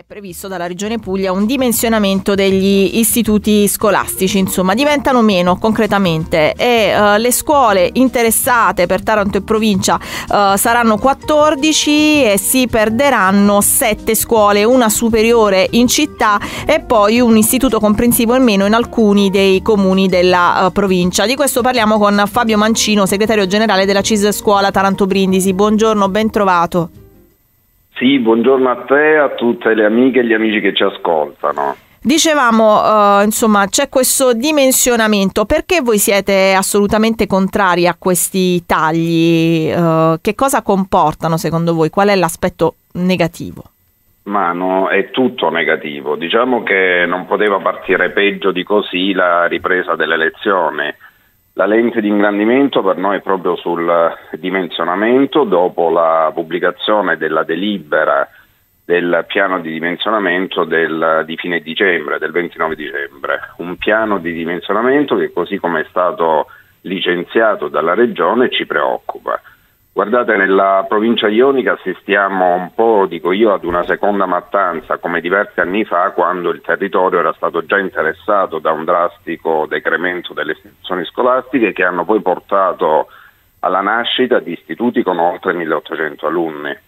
è previsto dalla Regione Puglia un dimensionamento degli istituti scolastici, insomma, diventano meno concretamente e uh, le scuole interessate per Taranto e provincia uh, saranno 14 e si perderanno 7 scuole, una superiore in città e poi un istituto comprensivo almeno in alcuni dei comuni della uh, provincia. Di questo parliamo con Fabio Mancino, segretario generale della CIS Scuola Taranto Brindisi. Buongiorno, ben trovato. Sì, buongiorno a te e a tutte le amiche e gli amici che ci ascoltano. Dicevamo, uh, insomma, c'è questo dimensionamento. Perché voi siete assolutamente contrari a questi tagli? Uh, che cosa comportano secondo voi? Qual è l'aspetto negativo? Ma no, è tutto negativo. Diciamo che non poteva partire peggio di così la ripresa delle elezioni la lente di ingrandimento per noi è proprio sul dimensionamento, dopo la pubblicazione della delibera del piano di dimensionamento del, di fine dicembre, del 29 dicembre. Un piano di dimensionamento che così come è stato licenziato dalla Regione ci preoccupa. Guardate, nella provincia ionica assistiamo un po', dico io, ad una seconda mattanza come diversi anni fa quando il territorio era stato già interessato da un drastico decremento delle istituzioni scolastiche che hanno poi portato alla nascita di istituti con oltre 1800 alunni.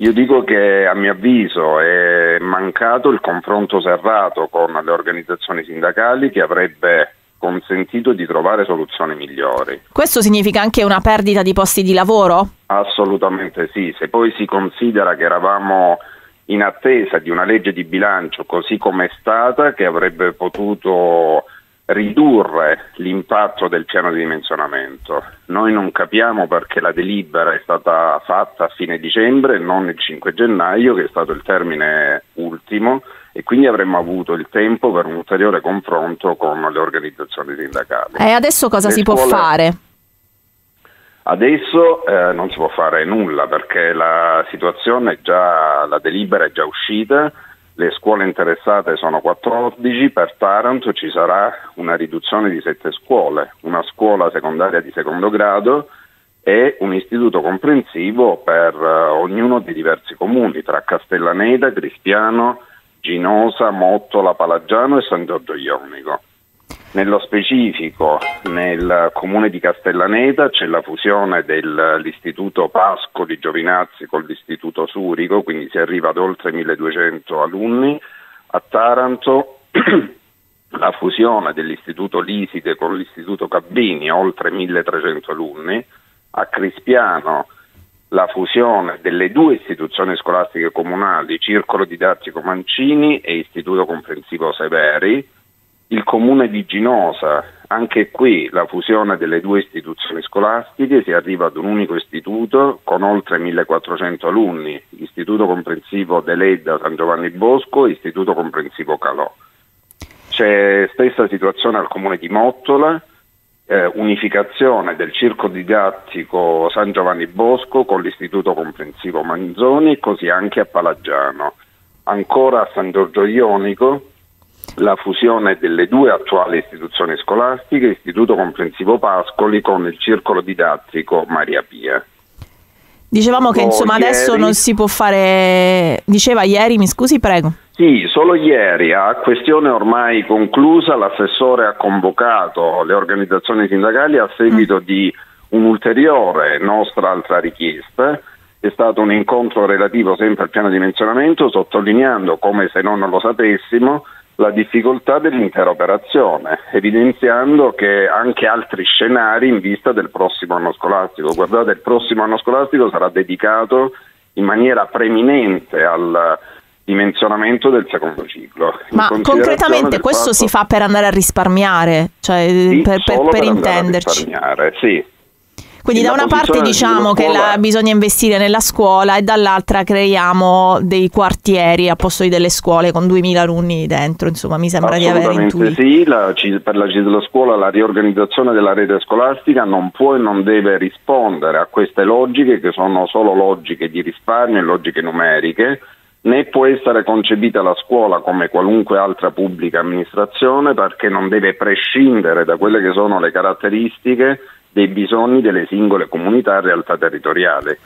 Io dico che a mio avviso è mancato il confronto serrato con le organizzazioni sindacali che avrebbe consentito di trovare soluzioni migliori. Questo significa anche una perdita di posti di lavoro? Assolutamente sì, se poi si considera che eravamo in attesa di una legge di bilancio così come è stata che avrebbe potuto ridurre l'impatto del piano di dimensionamento. Noi non capiamo perché la delibera è stata fatta a fine dicembre e non il 5 gennaio, che è stato il termine ultimo, e quindi avremmo avuto il tempo per un ulteriore confronto con le organizzazioni sindacali. E adesso cosa le si scuole... può fare? Adesso eh, non si può fare nulla perché la situazione è già, la delibera è già uscita, le scuole interessate sono 14, per Taranto ci sarà una riduzione di 7 scuole, una scuola secondaria di secondo grado e un istituto comprensivo per uh, ognuno dei diversi comuni, tra Castellaneta, Cristiano, Ginosa, Mottola, Palagiano e San Giorgio Ionico. Nello specifico, nel comune di Castellaneta c'è la fusione dell'istituto Pasco di Giovinazzi con l'istituto Surico, quindi si arriva ad oltre 1200 alunni. A Taranto la fusione dell'istituto Liside con l'istituto Cabini, oltre 1300 alunni. A Crispiano la fusione delle due istituzioni scolastiche comunali, Circolo Didattico Mancini e Istituto Comprensivo Severi, il comune di Ginosa, anche qui la fusione delle due istituzioni scolastiche, si arriva ad un unico istituto con oltre 1400 alunni, Istituto Comprensivo Deledda San Giovanni Bosco e Istituto Comprensivo Calò. C'è stessa situazione al comune di Mottola, eh, unificazione del circo didattico San Giovanni Bosco con l'Istituto Comprensivo Manzoni e così anche a Palagiano. Ancora a San Giorgio Ionico la fusione delle due attuali istituzioni scolastiche, Istituto Comprensivo Pascoli con il circolo didattico Maria Pia. Dicevamo che insomma ieri... adesso non si può fare, diceva ieri, mi scusi, prego. Sì, solo ieri, a questione ormai conclusa, l'assessore ha convocato le organizzazioni sindacali a seguito mm. di un'ulteriore nostra altra richiesta. È stato un incontro relativo sempre al piano di dimensionamento, sottolineando, come se non lo sapessimo, la difficoltà dell'intera operazione, evidenziando che anche altri scenari in vista del prossimo anno scolastico. Guardate, il prossimo anno scolastico sarà dedicato in maniera preminente al dimensionamento del secondo ciclo. Ma concretamente questo fatto... si fa per andare a risparmiare, cioè sì, per, per, per, per intenderci. Sì, quindi da una parte diciamo che la, bisogna investire nella scuola e dall'altra creiamo dei quartieri a posto di delle scuole con 2000 alunni dentro, insomma mi sembra di aver intuito. Sì, la, per la della scuola la riorganizzazione della rete scolastica non può e non deve rispondere a queste logiche che sono solo logiche di risparmio e logiche numeriche, né può essere concepita la scuola come qualunque altra pubblica amministrazione perché non deve prescindere da quelle che sono le caratteristiche dei bisogni delle singole comunità e realtà territoriali.